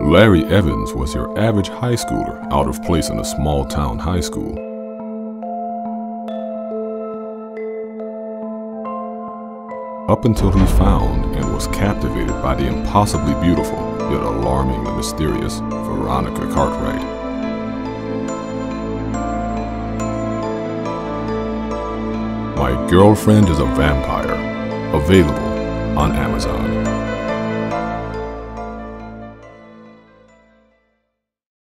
Larry Evans was your average high schooler out of place in a small town high school. Up until he found and was captivated by the impossibly beautiful, yet alarming and mysterious Veronica Cartwright. My Girlfriend is a Vampire, available on Amazon.